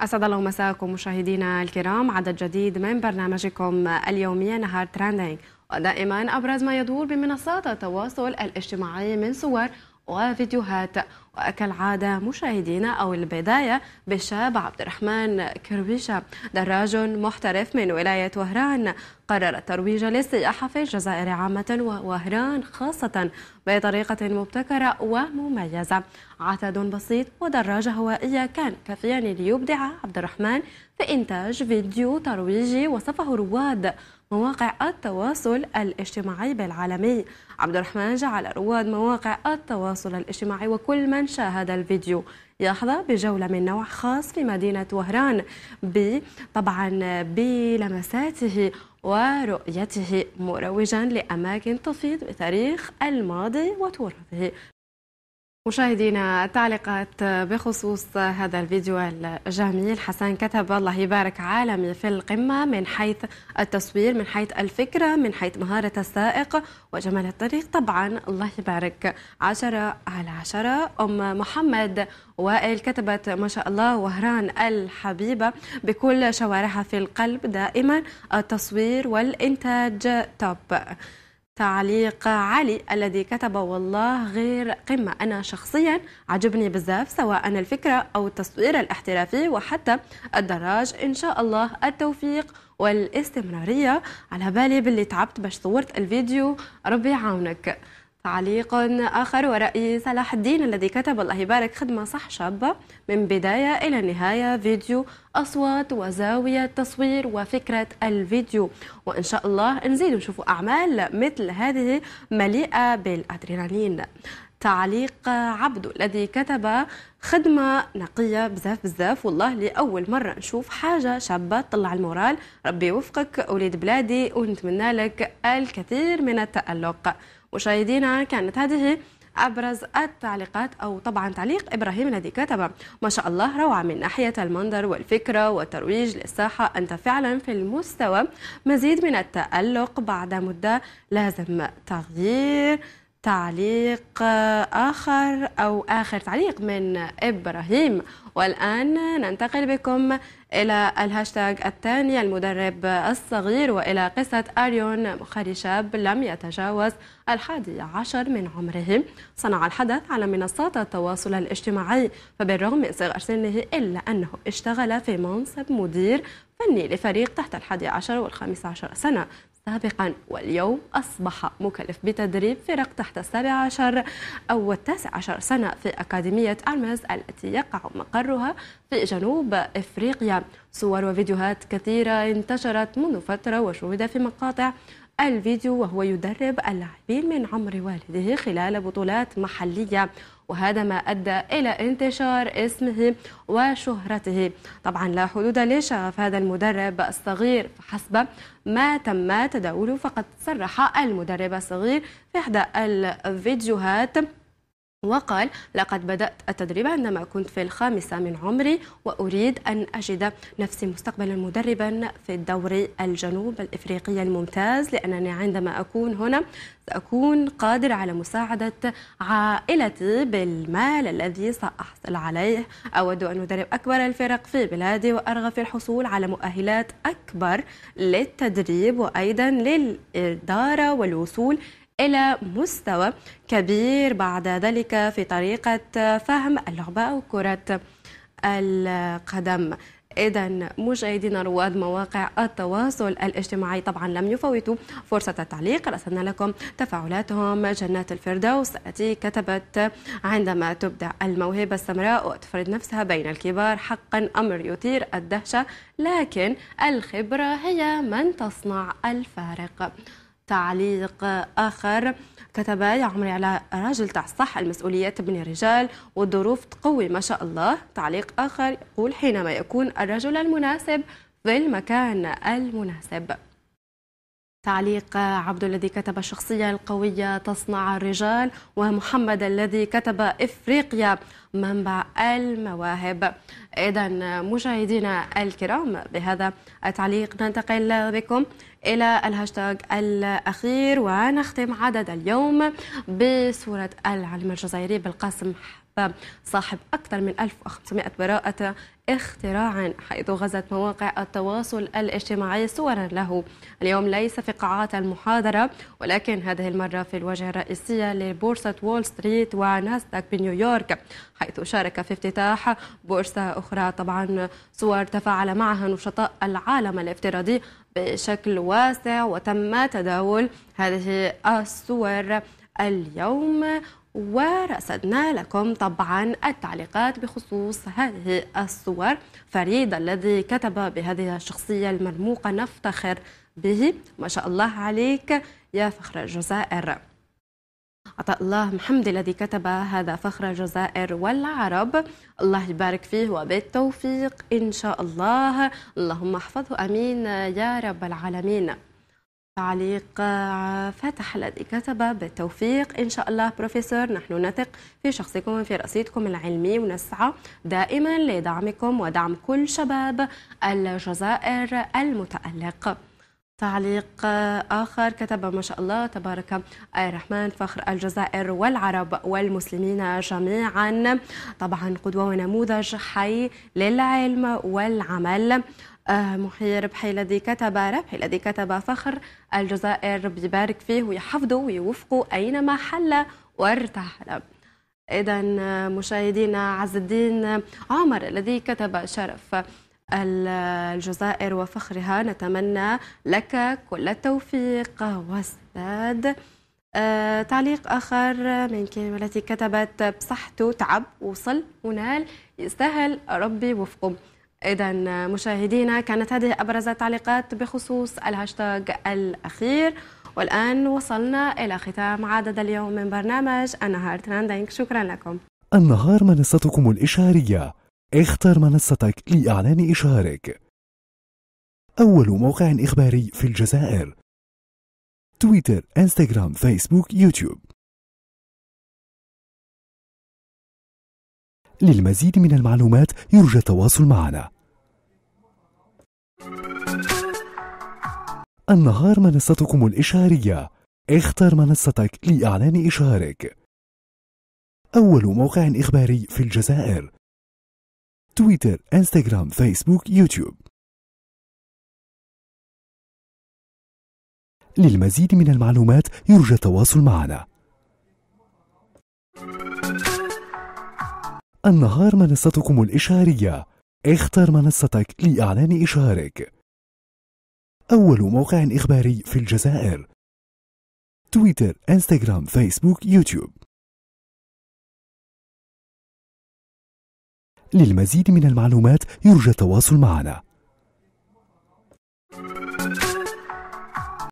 أسعد الله مساءكم مشاهدينا الكرام. عدد جديد من برنامجكم اليومي نهار trending ودائما أبرز ما يدور بمنصات التواصل الاجتماعي من صور وفيديوهات. وكالعادة مشاهدينا أو البداية بالشاب عبد الرحمن كربيشة دراج محترف من ولاية وهران. قرر الترويج للسياحة في الجزائر عامة ووهران خاصة بطريقة مبتكرة ومميزة. عتاد بسيط ودراجة هوائية كان كافيا ليبدع عبد الرحمن في إنتاج فيديو ترويجي وصفه رواد مواقع التواصل الاجتماعي بالعالمي. عبد الرحمن جعل رواد مواقع التواصل الاجتماعي وكل من شاهد الفيديو. يحظى بجولة من نوع خاص في مدينة وهران طبعا بلمساته ورؤيته مروجا لأماكن تفيض بتاريخ الماضي وتراثه مشاهدينا التعليقات بخصوص هذا الفيديو الجميل. حسن كتب الله يبارك عالمي في القمة من حيث التصوير من حيث الفكرة من حيث مهارة السائق وجمال الطريق. طبعا الله يبارك. عشرة على عشرة. أم محمد وائل كتبت ما شاء الله وهران الحبيبة بكل شوارعها في القلب دائما. التصوير والإنتاج توب تعليق علي الذي كتب والله غير قمة. أنا شخصيا عجبني بزاف سواء الفكرة أو التصوير الاحترافي وحتى الدراج. إن شاء الله التوفيق والاستمرارية. على بالي باللي تعبت باش صورت الفيديو. ربي يعاونك. تعليق آخر ورأي صلاح الدين الذي كتب الله يبارك خدمة صح شابة من بداية إلى النهاية فيديو أصوات وزاوية تصوير وفكرة الفيديو. وإن شاء الله نزيد نشوف أعمال مثل هذه مليئة بالأدرينالين. تعليق عبدو الذي كتب خدمة نقية بزاف بزاف. والله لأول مرة نشوف حاجة شابة تطلع المورال. ربي يوفقك وليد بلادي ونتمنى لك الكثير من التألق. مشاهدينا كانت هذه أبرز التعليقات أو طبعا تعليق إبراهيم الذي كتب. ما شاء الله روعة من ناحية المنظر والفكرة والترويج للساحة. أنت فعلا في المستوى. مزيد من التألق بعد مدة لازم تغيير تعليق آخر أو آخر تعليق من إبراهيم. والآن ننتقل بكم إلى الهاشتاج الثاني المدرب الصغير وإلى قصة أريون مخاري شاب لم يتجاوز الحادي عشر من عمره صنع الحدث على منصات التواصل الاجتماعي فبالرغم من صغر سنه إلا أنه اشتغل في منصب مدير فني لفريق تحت الحادي عشر والخامس عشر سنة. سابقا واليوم أصبح مكلف بتدريب فرق تحت السابع عشر أو التاسع عشر سنة في أكاديمية أرمز التي يقع مقرها في جنوب إفريقيا. صور وفيديوهات كثيرة انتشرت منذ فترة وشوهد في مقاطع الفيديو وهو يدرب اللاعبين من عمر والده خلال بطولات محلية. وهذا ما أدى إلى انتشار اسمه وشهرته. طبعا لا حدود لشغف هذا المدرب الصغير فحسب ما تم تداوله فقد صرح المدرب الصغير في إحدى الفيديوهات وقال لقد بدأت التدريب عندما كنت في الخامسة من عمري وأريد أن أجد نفسي مستقبلا مدربا في الدوري الجنوب الإفريقي الممتاز لأنني عندما أكون هنا سأكون قادر على مساعدة عائلتي بالمال الذي سأحصل عليه. أود أن أدرب أكبر الفرق في بلادي وأرغب في الحصول على مؤهلات أكبر للتدريب وأيضا للإدارة والوصول إلى مستوى كبير بعد ذلك في طريقة فهم اللعبة أو كرة القدم. إذا مشاهدينا رواد مواقع التواصل الاجتماعي طبعا لم يفوتوا فرصة التعليق. رسلنا لكم تفاعلاتهم. جنات الفردوس التي كتبت عندما تبدع الموهبة السمراء وتفرض نفسها بين الكبار. حقا أمر يثير الدهشة لكن الخبرة هي من تصنع الفارق. تعليق آخر. كتب يا عمري على راجل تاع الصح المسؤوليات تبني رجال والظروف تقوي ما شاء الله. تعليق آخر يقول حينما يكون الرجل المناسب في المكان المناسب. تعليق عبد الذي كتب الشخصية القوية تصنع الرجال ومحمد الذي كتب إفريقيا منبع المواهب. إذا مشاهدينا الكرام بهذا التعليق ننتقل بكم إلى الهاشتاج الأخير ونختم عدد اليوم بصورة العلم الجزائري بالقاسم صاحب أكثر من 1500 براءة اختراع حيث غزت مواقع التواصل الاجتماعي صورا له. اليوم ليس في قاعات المحاضرة ولكن هذه المرة في الواجهة الرئيسية لبورصة وول ستريت وناسداك بنيويورك حيث شارك في افتتاح بورصة أخرى. طبعا صور تفاعل معها نشطاء العالم الافتراضي بشكل واسع وتم تداول هذه الصور اليوم. ورصدنا لكم طبعا التعليقات بخصوص هذه الصور. فريد الذي كتب بهذه الشخصية المرموقة نفتخر به. ما شاء الله عليك يا فخر الجزائر. عطاء الله محمد الذي كتب هذا فخر الجزائر والعرب. الله يبارك فيه وبالتوفيق إن شاء الله. اللهم احفظه. أمين يا رب العالمين. تعليق فتح الذي كتب بالتوفيق. إن شاء الله بروفيسور نحن نثق في شخصكم وفي رصيدكم العلمي ونسعى دائما لدعمكم ودعم كل شباب الجزائر المتألق. تعليق آخر كتب ما شاء الله تبارك الرحمن فخر الجزائر والعرب والمسلمين جميعا. طبعا قدوة ونموذج حي للعلم والعمل. آه محيي ربحي الذي كتب ربحي الذي كتب فخر الجزائر بيبارك فيه ويحفظه ويوفقه أينما حل وارتحل. إذا مشاهدينا عز الدين عمر الذي كتب شرف. الجزائر وفخرها نتمنى لك كل التوفيق. والسداد آه تعليق آخر من كلمة التي كتبت بصحته تعب وصل ونال يستاهل ربي وفقه. إذا مشاهدينا كانت هذه أبرز التعليقات بخصوص الهاشتاج الأخير. والآن وصلنا إلى ختام عدد اليوم من برنامج النهار. trending شكرا لكم. النهار منصتكم الإشهارية. اختر منصتك لإعلان إشهارك. أول موقع إخباري في الجزائر تويتر، إنستغرام، فيسبوك، يوتيوب. للمزيد من المعلومات يرجى التواصل معنا. النهار منصتكم الإشهارية. اختر منصتك لإعلان إشهارك. أول موقع إخباري في الجزائر. تويتر، إنستغرام، فيسبوك، يوتيوب. للمزيد من المعلومات يرجى التواصل معنا. النهار منصتكم الإشهارية اختر منصتك لإعلان إشهارك أول موقع إخباري في الجزائر. تويتر، إنستغرام، فيسبوك، يوتيوب. للمزيد من المعلومات يرجى التواصل معنا.